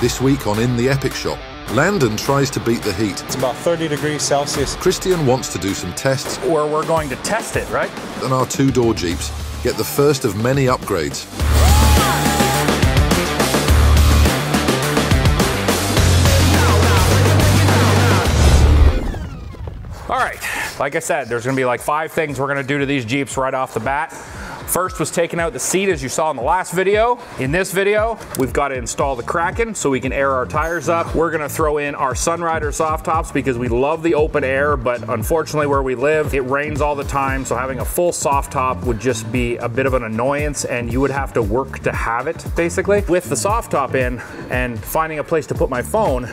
This week on In the Epic Shop, Landon tries to beat the heat. It's about 30 degrees Celsius. Christian wants to do some tests, Where we're going to test it, right? and our two-door Jeeps get the first of many upgrades. All right, like I said, there's gonna be like five things we're gonna do to these Jeeps right off the bat. First was taking out the seat as you saw in the last video. In this video, we've got to install the Kraken so we can air our tires up. We're gonna throw in our Sunrider soft tops because we love the open air, but unfortunately where we live, it rains all the time. So having a full soft top would just be a bit of an annoyance and you would have to work to have it basically. With the soft top in and finding a place to put my phone,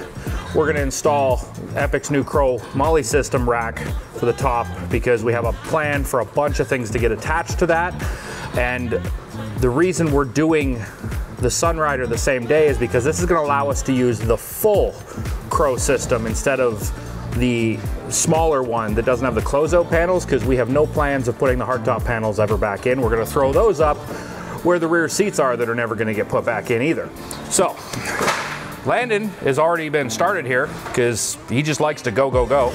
we're gonna install Epic's new Crow Molle system rack for the top because we have a plan for a bunch of things to get attached to that. And the reason we're doing the Sunrider the same day is because this is gonna allow us to use the full Crow system instead of the smaller one that doesn't have the closeout panels because we have no plans of putting the hardtop panels ever back in. We're gonna throw those up where the rear seats are that are never gonna get put back in either. So, Landon has already been started here because he just likes to go, go, go.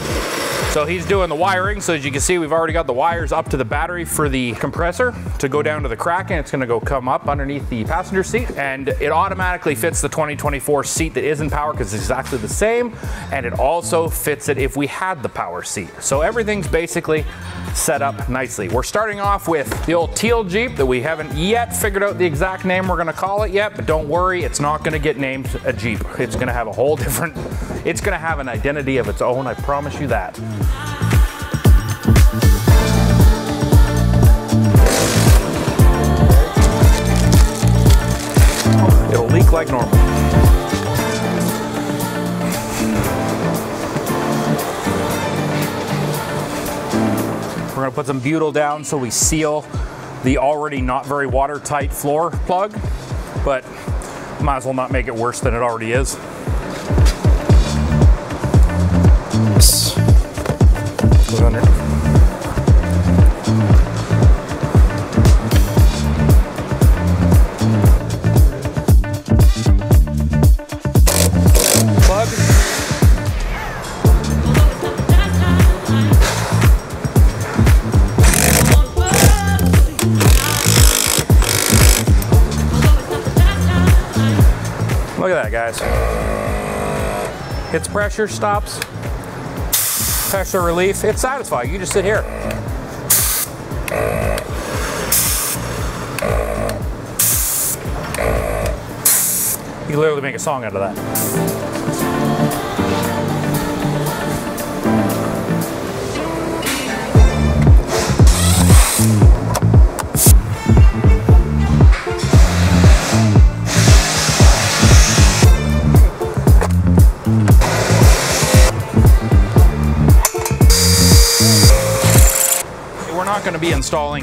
So he's doing the wiring. So as you can see, we've already got the wires up to the battery for the compressor to go down to the Kraken. It's gonna go come up underneath the passenger seat and it automatically fits the 2024 seat that is in power because it's exactly the same. And it also fits it if we had the power seat. So everything's basically set up nicely. We're starting off with the old teal Jeep that we haven't yet figured out the exact name we're gonna call it yet, but don't worry, it's not gonna get named a Jeep. It's gonna have a whole different, it's gonna have an identity of its own, I promise you that. It'll leak like normal. We're gonna put some butyl down so we seal the already not very watertight floor plug, but might as well not make it worse than it already is. Put it. Plug. Look at that, guys. Hits pressure, stops. Pressure relief. It's satisfying. You just sit here. You literally make a song out of that. Installing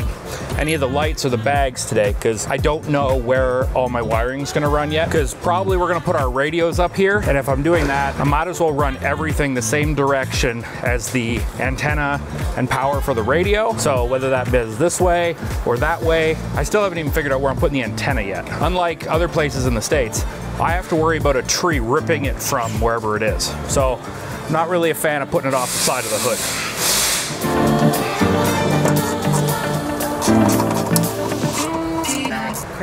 any of the lights or the bags today because I don't know where all my wiring is going to run yet because probably we're going to put our radios up here and if I'm doing that I might as well run everything the same direction as the antenna and power for the radio. So whether that is this way or that way I still haven't even figured out where I'm putting the antenna yet. Unlike other places in the States I have to worry about a tree ripping it from wherever it is. So I'm not really a fan of putting it off the side of the hood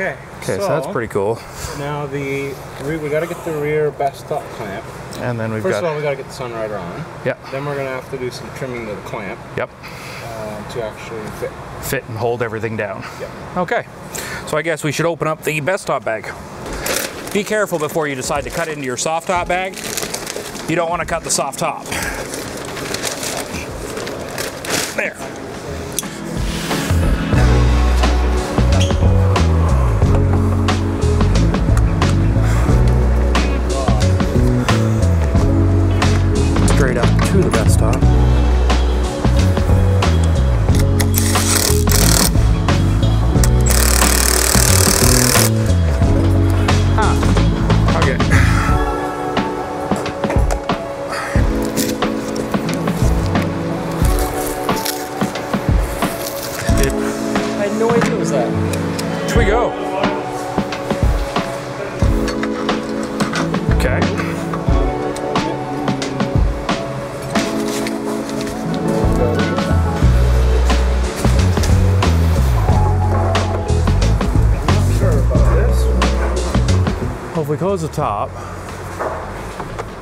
Okay. Okay, so, that's pretty cool. Now the we got to get the rear Bestop clamp. And then we've First got of all, we got to get the Sunrider on. Yep. Then we're gonna have to do some trimming to the clamp Yep. uh, to actually fit. Fit and hold everything down. Yep. Okay. So I guess we should open up the Bestop bag. Be careful before you decide to cut into your soft top bag. You don't want to cut the soft top. Off we go. Okay. Well, if we close the top,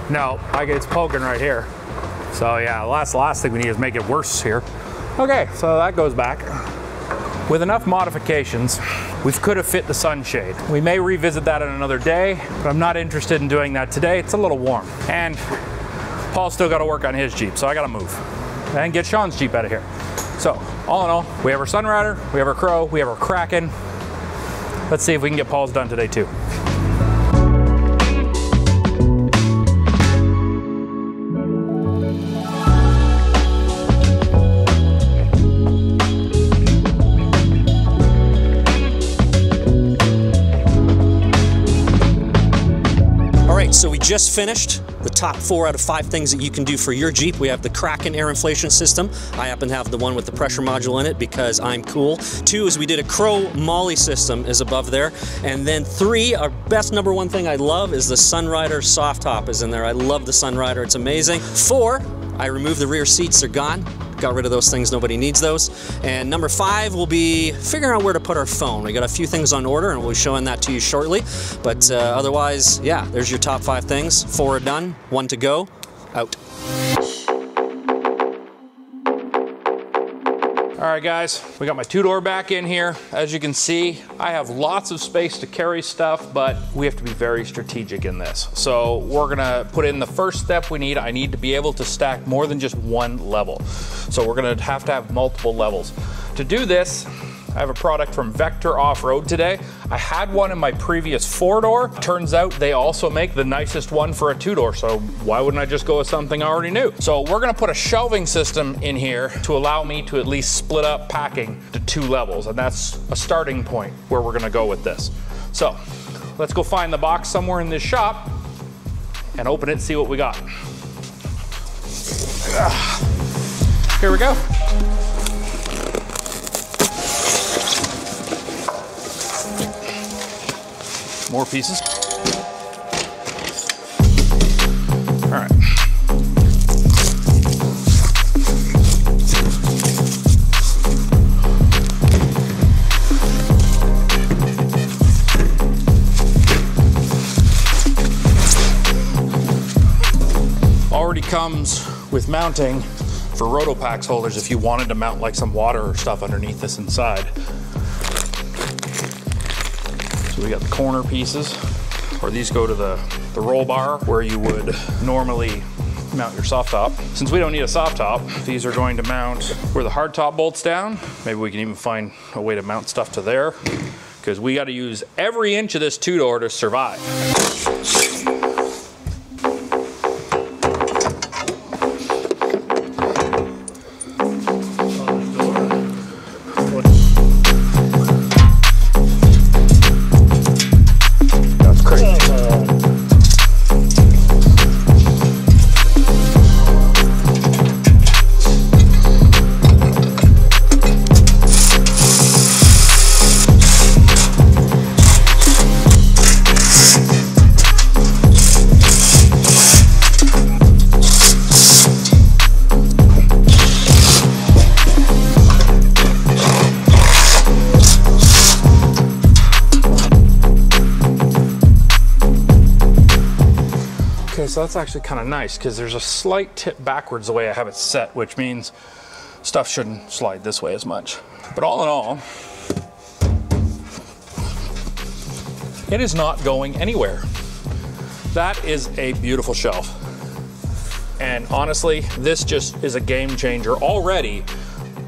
no, I get it's poking right here. So yeah, last last thing we need is make it worse here. Okay, so that goes back. With enough modifications, we could have fit the sunshade. We may revisit that on another day, but I'm not interested in doing that today. It's a little warm. And Paul's still got to work on his Jeep, so I got to move and get Sean's Jeep out of here. So, all in all, we have our Sunrider, we have our Crow, we have our Kraken. Let's see if we can get Paul's done today too. Just finished the top four out of five things that you can do for your Jeep. We have the Kraken air inflation system. I happen to have the one with the pressure module in it because I'm cool. Two is we did a Crow Molle system is above there. And then three, our best number one thing I love is the Sunrider soft top is in there. I love the Sunrider, it's amazing. Four, I removed the rear seats, they're gone. Got rid of those things, nobody needs those. And number five will be figuring out where to put our phone. We got a few things on order and we'll be showing that to you shortly. But uh, otherwise, yeah, there's your top five things. Four are done, one to go, out. All right, guys, we got my two door back in here. As you can see, I have lots of space to carry stuff, but we have to be very strategic in this. So we're gonna put in the first step we need. I need to be able to stack more than just one level. So we're gonna have to have multiple levels. To do this, I have a product from Vector Off-Road today. I had one in my previous four-door. Turns out they also make the nicest one for a two-door, so why wouldn't I just go with something I already knew? So we're gonna put a shelving system in here to allow me to at least split up packing to two levels, and that's a starting point where we're gonna go with this. So let's go find the box somewhere in this shop and open it and see what we got. Ah. Here we go. More pieces. All right. Already comes with mounting for Rotopax holders if you wanted to mount like some water or stuff underneath this inside. So we got the corner pieces, or these go to the, the roll bar where you would normally mount your soft top. Since we don't need a soft top, these are going to mount where the hard top bolts down. Maybe we can even find a way to mount stuff to there because we got to use every inch of this two door to survive. So that's actually kind of nice because there's a slight tip backwards the way I have it set, which means stuff shouldn't slide this way as much. But all in all, it is not going anywhere. That is a beautiful shelf. And honestly, this just is a game changer already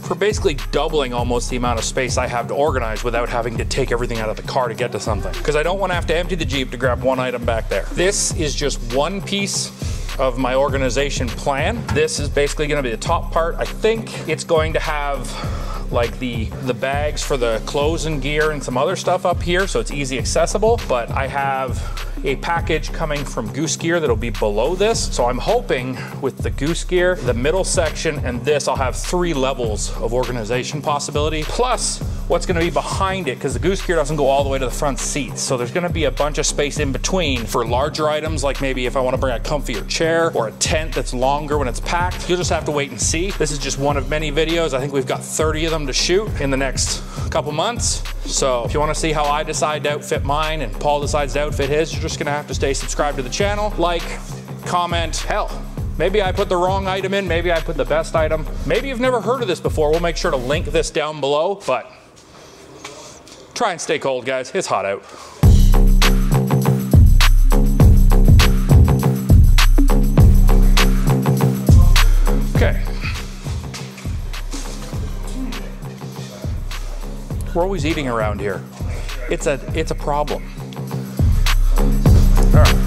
for basically doubling almost the amount of space I have to organize without having to take everything out of the car to get to something. Because I don't want to have to empty the Jeep to grab one item back there. This is just one piece of my organization plan. This is basically going to be the top part. I think it's going to have like the the bags for the clothes and gear and some other stuff up here so it's easy accessible but I have a package coming from Goose Gear that'll be below this so I'm hoping with the Goose Gear the middle section and this I'll have three levels of organization possibility plus what's gonna be behind it because the goose gear doesn't go all the way to the front seats. So there's gonna be a bunch of space in between for larger items, like maybe if I wanna bring a comfier chair or a tent that's longer when it's packed. You'll just have to wait and see. This is just one of many videos. I think we've got 30 of them to shoot in the next couple months. So if you wanna see how I decide to outfit mine and Paul decides to outfit his, you're just gonna have to stay subscribed to the channel, like, comment, hell, Maybe I put the wrong item in, maybe I put the best item. Maybe you've never heard of this before. We'll make sure to link this down below, but try and stay cold, guys. It's hot out. Okay. We're always eating around here. It's a it's a problem. Right.